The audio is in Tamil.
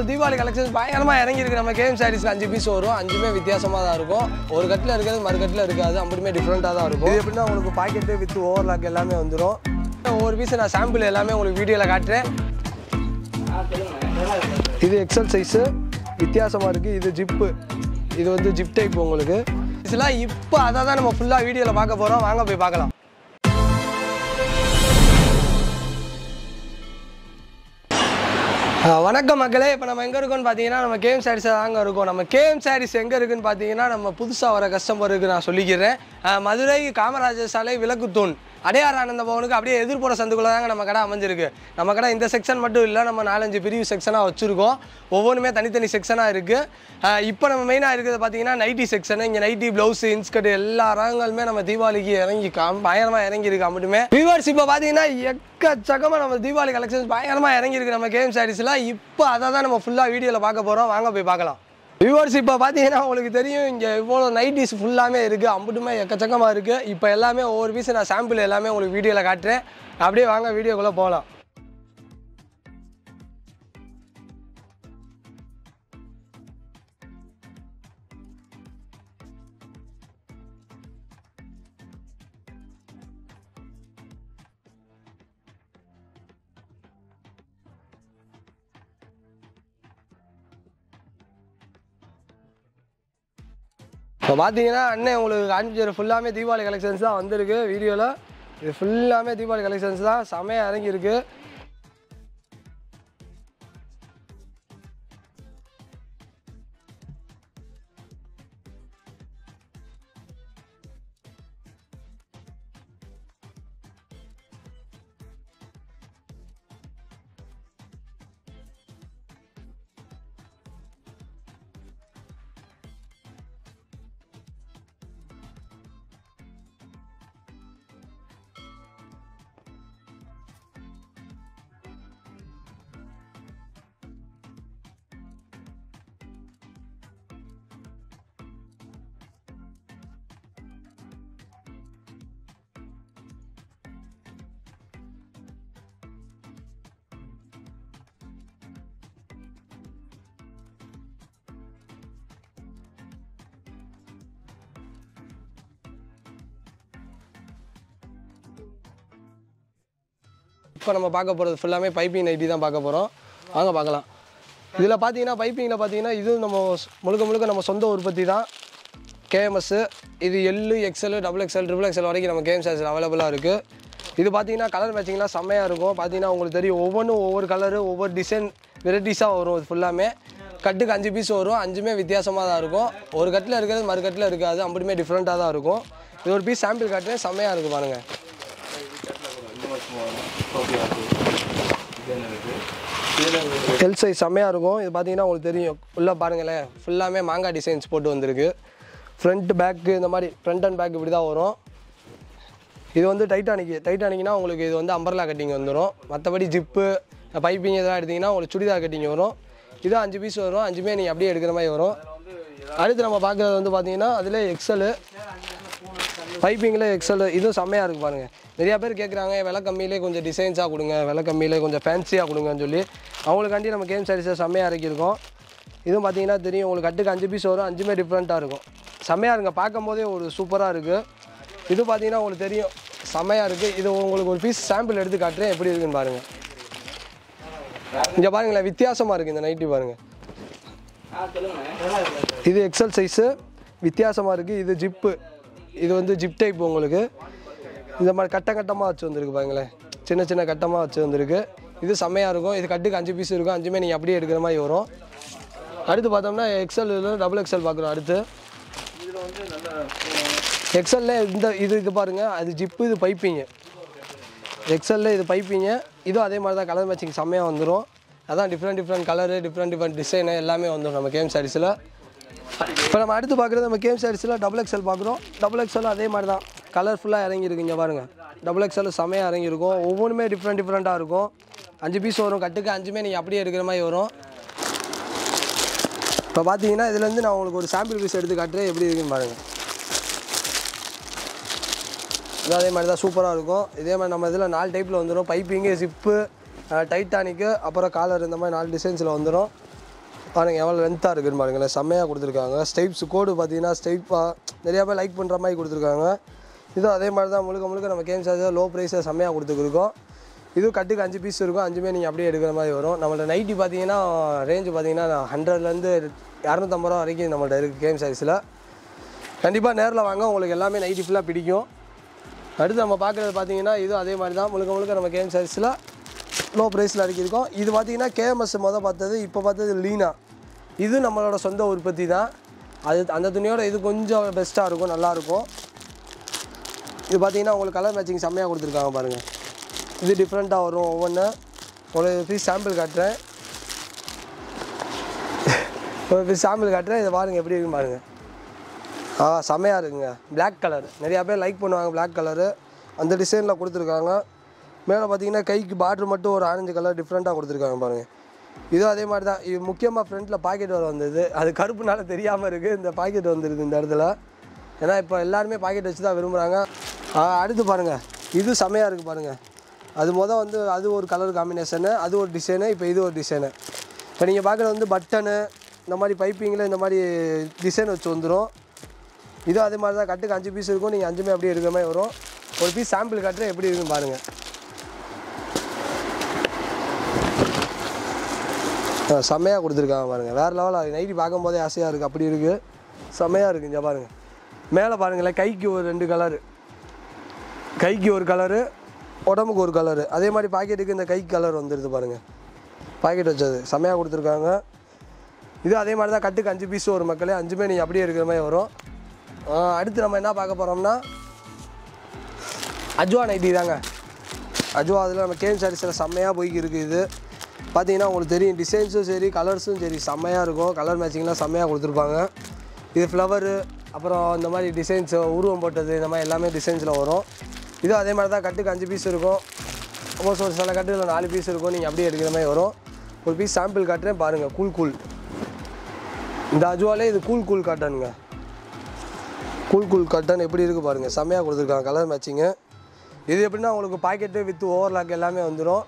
நம்ம தீபாவளி கலெக்ஷன்ஸ் பயங்கரமாக இறங்கியிருக்கு. நம்ம கேம் சாரீஸ்க்கு அஞ்சு பீஸ் வரும். அஞ்சுமே வித்தியாசமாக தான் இருக்கும். ஒரு கட்டில் இருக்கிறது மறு கட்டில் இருக்காது. அம்புட்டுமே டிஃப்ரெண்ட்டாக தான் இருக்கும். இது எப்படின்னா உங்களுக்கு பாக்கெட்டு வித் ஓவர்லாக் எல்லாமே வந்துடும் ஒவ்வொரு பீஸ் நான் சாம்பிள் எல்லாமே உங்களுக்கு வீடியோவில் காட்டுறேன். இது எக்ஸல் சைஸு வித்தியாசமாக இருக்குது இது ஜிப்பு இது வந்து ஜிப் டைப் உங்களுக்கு. இதெல்லாம் இப்போ அதை தான் நம்ம ஃபுல்லாக வீடியோவில் பார்க்க போகிறோம் வாங்க போய் பார்க்கலாம். வணக்கம் மக்களே. இப்போ நம்ம எங்கே இருக்கோம்னு பார்த்தீங்கன்னா நம்ம கேம் சாரீஸ் தாங்க இருக்கோம். நம்ம கேம் சாரீஸ் எங்கே இருக்குன்னு பார்த்தீங்கன்னா நம்ம புதுசாக வர கஸ்டமருக்கு நான் சொல்லிக்கிறேன். மதுரை காமராஜர் சாலை விளக்குத்தூண். அடையார் ஆனந்த பவனுக்கு அப்படியே எதிர்ப்புற சந்துக்குள்ள தாங்க நம்ம கடை அமைஞ்சிருக்கு. நம்ம கடை இந்த செக்ஷன் மட்டும் இல்லை நம்ம நாலஞ்சு பிரிவு செக்ஷனாக வச்சுருக்கோம். ஒவ்வொன்றுமே தனித்தனி செக்ஷனாக இருக்குது இப்போ நம்ம மெயினாக இருக்கிறது பார்த்தீங்கன்னா நைட்டி செக்ஷன் இங்கே நைட்டி ப்ளவுஸ் இன்ஸ்கர்ட் எல்லா ரகங்களுமே நம்ம தீபாவளிக்கு இறங்கி பயங்கரமாக இறங்கியிருக்கு மட்டுமே வியூவர்ஸ் இப்போ பார்த்தீங்கன்னா எக்கச்சக்கமாக நம்ம தீபாவளி கலெக்ஷன்ஸ் பயங்கரமாக இறங்கியிருக்கு நம்ம கேம் சாரீஸ்லாம் இப்போ அதை தான் நம்ம ஃபுல்லாக வீடியோவில் பார்க்க போகிறோம் வாங்க போய் பார்க்கலாம். வியூவர்ஸ் இப்போ பார்த்தீங்கன்னா உங்களுக்கு தெரியும் இங்கே இவ்வளோ நைட்டிஸ் ஃபுல்லாமே இருக்குது அம்புட்டுமே எக்கச்சக்கமாக இருக்குது இப்போ எல்லாமே ஒவ்வொரு பீஸ் நான் சாம்பிள் எல்லாமே உங்களுக்கு வீடியோவில் காட்டுறேன். அப்படியே வாங்க வீடியோக்குள்ளே போகலாம் இப்போ பார்த்தீங்கன்னா அண்ணன் உங்களுக்கு காஞ்சிபுரம் ஃபுல்லாமே தீபாவளி கலெக்ஷன்ஸ் தான் வந்திருக்கு. வீடியோவில் இது ஃபுல்லாமே தீபாவளி கலெக்ஷன்ஸ் தான். செமையாக இறங்கியிருக்கு. இப்போ நம்ம பார்க்க போகிறது ஃபுல்லாமே பைப்பிங் நைட்டி தான் பார்க்க போகிறோம் வாங்க பார்க்கலாம். இதில் பார்த்தீங்கன்னா பைப்பிங்கில் பார்த்தீங்கன்னா இது நம்ம முழுக்க முழுக்க நம்ம சொந்த உற்பத்தி தான். கேஎம்எஸ்ஸு இது L XL double XL triple XL வரைக்கும் நம்ம கேம் சார்ஜில் அவைலபிளாக இருக்குது இது பார்த்தீங்கன்னா கலர் மேட்சிங்லாம் செம்மையாக இருக்கும். பார்த்தீங்கன்னா உங்களுக்கு தெரியும் ஒவ்வொன்றும் ஒவ்வொரு கலரு ஒவ்வொரு டிசைன் வெரைட்டிஸாக வரும் இது ஃபுல்லாமே கட்டுக்கு அஞ்சு பீஸ் வரும் அஞ்சுமே வித்தியாசமாக தான் இருக்கும். ஒரு கட்டில் இருக்கிறது மறு கட்டில் இருக்காது அப்படியுமே டிஃப்ரெண்ட்டாக தான் இருக்கும். இது ஒரு பீஸ் சாம்பிள் காட்டுறேன் செம்மையாக இருக்கும் பாருங்கள் எல் சைஸ் செம்மையாக இருக்கும். இது பார்த்தீங்கன்னா உங்களுக்கு தெரியும். உள்ளே பாருங்களேன். ஃபுல்லாமே மாங்காய் டிசைன்ஸ் போட்டு வந்திருக்கு. ஃப்ரண்ட் பேக்கு இந்த மாதிரி ஃப்ரண்ட் அண்ட் பேக் இப்படி தான் வரும். இது வந்து டைட்டானிக் டைட்டானிக்னா உங்களுக்கு இது வந்து அம்பர்லா கட்டிங் வந்துடும் மற்றபடி ஜிப்பு பைப்பிங் இதெல்லாம் எடுத்திங்கன்னா உங்களுக்கு சுடிதார் கட்டிங் வரும். இது அஞ்சு பீஸ் வரும். அஞ்சுமே நீங்கள் அப்படியே எடுக்கிற மாதிரி வரும். அடுத்து நம்ம பார்க்குறது வந்து பார்த்தீங்கன்னா அதில் எக்ஸலு பைப்பிங்கில் எக்ஸல் இதுவும் செம்மையாக இருக்குது பாருங்கள் நிறையா பேர் கேட்குறாங்க விலை கம்மியிலே கொஞ்சம் டிசைன்ஸாக கொடுங்க விலை கம்மியிலே கொஞ்சம் ஃபேன்சியாக கொடுங்கன்னு சொல்லி. அவங்களுக்காண்டி நம்ம கேம் சாரீஸை செம்மையாக இறக்கியிருக்கோம். இதுவும் பார்த்தீங்கன்னா தெரியும் உங்களுக்கு கட்டுக்கு அஞ்சு பீஸ் வரும் அஞ்சுமே டிஃப்ரெண்ட்டாக இருக்கும். செம்மையாக இருங்க பார்க்கும் போதே ஒரு சூப்பராக இருக்குது இது பார்த்தீங்கன்னா உங்களுக்கு தெரியும் செம்மையாக இருக்குது இது உங்களுக்கு ஒரு பீஸ் சாம்பிள் எடுத்து காட்டுறேன் எப்படி இருக்குன்னு பாருங்கள் இங்கே பாருங்களேன் வித்தியாசமாக இருக்குது இந்த நைட்டி பாருங்கள் இது எக்ஸல் சைஸு வித்தியாசமாக இருக்குது இது ஜிப்பு இது வந்து ஜிப் டைப் உங்களுக்கு. இந்த மாதிரி கட்ட கட்டமாக வச்சு வந்திருக்கு பாருங்களேன். சின்ன சின்ன கட்டமாக வச்சு வந்திருக்கு. இது செம்மையாக இருக்கும். இது கட்டுக்கு அஞ்சு பீஸ் இருக்கும். அஞ்சுமே நீங்கள் அப்படியே எடுக்கிற மாதிரி வரும். அடுத்து பார்த்தோம்னா எக்ஸல் டபுள் எக்ஸல் பார்க்குறோம் அடுத்து. எக்ஸல்ல இந்த இது இது பாருங்கள் அது ஜிப்பு இது பைப்பிங்க எக்ஸல்ல இது பைப்பிங்க இதுவும் அதே மாதிரி தான் கலர் மேட்சிங் செம்மையாக வந்துடும் அதான் different different colour different different design எல்லாமே வந்துடும் நம்ம கேம் சாரீஸில் இப்போ நம்ம அடுத்து பார்க்குறது நம்ம கேம் சாரீஸில் டபுள் எக்ஸல் பார்க்குறோம். டபுள் எக்ஸ்எல் அதே மாதிரி தான். கலர்ஃபுல்லாக இறங்கியிருக்கு இங்கே பாருங்கள் டபுள் எக்ஸல் செமையாக இறங்கியிருக்கும். ஒவ்வொன்றுமே டிஃப்ரெண்ட் டிஃப்ரெண்ட்டாக இருக்கும். அஞ்சு பீஸ் வரும். கட்டுக்கு அஞ்சுமே நீங்கள் அப்படியே எடுக்கிற மாதிரி வரும். இப்போ பார்த்தீங்கன்னா இதுலேருந்து நான் உங்களுக்கு ஒரு சாம்பிள் பீஸ் எடுத்து காட்டுறேன். எப்படி இருக்குன்னு பாருங்கள் இது அதே மாதிரி தான் சூப்பராக இருக்கும். இதே மாதிரி நம்ம இதில் நாலு டைப்பில் வந்துடும் பைப்பிங்கு ஜிப்பு டைட்டானிக்கு அப்புறம் காலர் இந்த மாதிரி நாலு டிசைன்ஸில் வந்துடும் ஆனால் எவ்வளோ லென்த்தாக இருக்குன்னு பாருங்களேன். செம்மையாக கொடுத்துருக்காங்க. ஸ்டைப்ஸ் கோடு பார்த்தீங்கன்னா ஸ்டைப்பாக நிறையா பேர் லைக் பண்ணுற மாதிரி கொடுத்துருக்காங்க. இதுவும் அதே மாதிரி தான் முழுக்க முழுக்க நம்ம கேம் சார்ஜர் லோ ப்ரைஸில் செம்மையாக கொடுத்துருக்கோம். இதுவும் கட்டுக்கு அஞ்சு பீஸ் இருக்கும். அஞ்சுமே நீங்கள் அப்படியே எடுக்கிற மாதிரி வரும். நம்மள்ட்ட நைட்டி பார்த்தீங்கன்னா ரேஞ்சு பார்த்தீங்கன்னா ஹண்ட்ரட்லேருந்து இரநூத்தம்பது ரூபா வரைக்கும் நம்மள்ட்ட இருக்குது கேம் சைஸில் கண்டிப்பாக நேரில் வாங்க. உங்களுக்கு எல்லாமே நைட்டி ஃபுல்லாக பிடிக்கும். அடுத்து நம்ம பார்க்குறது பார்த்தீங்கன்னா இதுவும் அதே மாதிரி தான். முழுக்க முழுக்க நம்ம கேம் சைஸில் லோ ப்ரைஸில் அடிக்கிருக்கோம். இது பார்த்தீங்கன்னா கேஎம்எஸ் மொதல் பார்த்தது இப்போ பார்த்தது லீனா இது நம்மளோட சொந்த உற்பத்தி தான். அது அந்த துணியோட இது கொஞ்சம் பெஸ்ட்டாக இருக்கும் நல்லாயிருக்கும் இது பார்த்தீங்கன்னா உங்களுக்கு கலர் மேட்சிங் செம்மையாக கொடுத்துருக்காங்க பாருங்கள் இது டிஃப்ரெண்ட்டாக வரும் ஒவ்வொன்று ஒரு பீஸ் சாம்பிள் காட்டுறேன். ஒரு பீஸ் சாம்பிள் காட்டுறேன். இதை பாருங்கள் எப்படி இருக்குன்னு பாருங்கள் ஆ செம்மையாக இருக்குங்க. பிளாக் கலர் நிறையா பேர் லைக் பண்ணுவாங்க பிளாக் கலரு அந்த டிசைனில் கொடுத்துருக்காங்க. மேலே பார்த்தீங்கன்னா கைக்கு பார்டர் மட்டும் ஒரு ஆரஞ்சு கலர் டிஃப்ரெண்ட்டாக கொடுத்துருக்காங்க பாருங்கள் இதுவும் அதே மாதிரி தான். இது முக்கியமாக ஃப்ரண்ட்டில் பாக்கெட் வர வந்தது. அது கருப்புனால தெரியாமல் இருக்குது இந்த பாக்கெட் வந்துருக்கு இந்த இடத்துல. ஏன்னா இப்போ எல்லாருமே பாக்கெட் வச்சு தான் விரும்புகிறாங்க அடுத்து பாருங்கள் இது செம்மையாக இருக்குது பாருங்கள் அது மொதல் வந்து அது ஒரு கலர் காம்பினேஷனு அது ஒரு டிசைனு இப்போ இது ஒரு டிசைனு இப்போ நீங்கள் பார்க்குறது வந்து பட்டனு இந்த மாதிரி பைப்பிங்கில் இந்த மாதிரி டிசைன் வச்சு வந்துடும் இதுவும் அதே மாதிரி தான். கட்டுக்கு அஞ்சு பீஸ் இருக்கும். நீங்கள் அஞ்சுமே அப்படியே இருக்கிற மாதிரி வரும். ஒரு பீஸ் சாம்பிள் கட்டுற எப்படி இருக்குன்னு பாருங்கள் செம்மையாக கொடுத்துருக்காங்க பாருங்கள் வேறு லெவலில் நைட்டி பார்க்கும்போதே ஆசையாக இருக்குது அப்படி இருக்குது செம்மையாக இருக்குது இங்கே பாருங்கள் மேலே பாருங்களேன் கைக்கு ஒரு ரெண்டு கலரு கைக்கு ஒரு கலரு உடம்புக்கு ஒரு கலரு அதே மாதிரி பாக்கெட்டுக்கு இந்த கைக்கு கலர் வந்துடுது பாருங்கள் பாக்கெட் வச்சது. செம்மையாக கொடுத்துருக்காங்க. இது அதே மாதிரி தான் கட்டுக்கு அஞ்சு பீஸ் ஒரு மக்களே. அஞ்சுமே நீங்கள் அப்படியே இருக்கிற மாதிரி வரும். அடுத்து நம்ம என்ன பார்க்க போகிறோம்னா அஜ்வா நைட்டி தாங்க. அஜ்வா அதில் நம்ம கேம் சாரீஸில் செம்மையாக போய்க்கு இருக்குது இது. பார்த்தீங்கன்னா உங்களுக்கு தெரியும் டிசைன்ஸும் சரி கலர்ஸும் சரி செம்மையாக இருக்கும். கலர் மேட்சிங்லாம் செம்மையாக கொடுத்துருப்பாங்க. இது ஃப்ளவரு அப்புறம் இந்த மாதிரி டிசைன்ஸ் உருவம் போட்டது இந்த மாதிரி எல்லாமே டிசைன்ஸில் வரும். இதுவும் அதே மாதிரி தான் கட்டுக்கு அஞ்சு பீஸ் இருக்கும். சப்போஸ் ஒரு சில கட்டுகளில் நாலு பீஸ் இருக்கும் நீங்கள் அப்படியே எடுக்கிற மாதிரி வரும். ஒரு பீஸ் சாம்பிள் காட்டுறேன் பாருங்கள் கூல் கூல் இந்த அஜுவாலே இது கூல் கூல் காட்டனுங்க கூல் கூல் காட்டன் எப்படி இருக்குது பாருங்கள் செம்மையாக கொடுத்துருக்காங்க கலர் மேட்சிங்கு இது எப்படின்னா உங்களுக்கு பாக்கெட்டு வித் ஓவர்லாக் எல்லாமே வந்துடும்